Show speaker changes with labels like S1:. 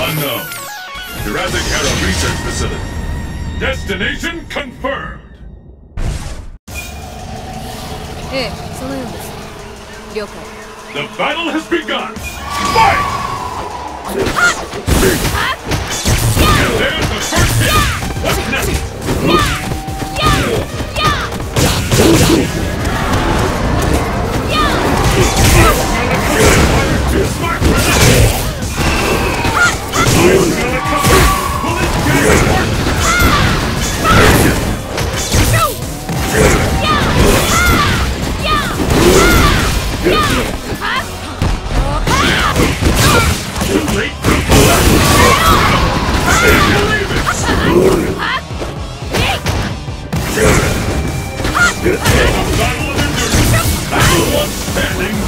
S1: Unknown. Jurassic Era Research Facility. Destination confirmed.
S2: Hey,
S1: The battle has begun. Fight! Ah! Ah! Yeah! And there's the first hit. Yeah! I'm endurance! Battle standing!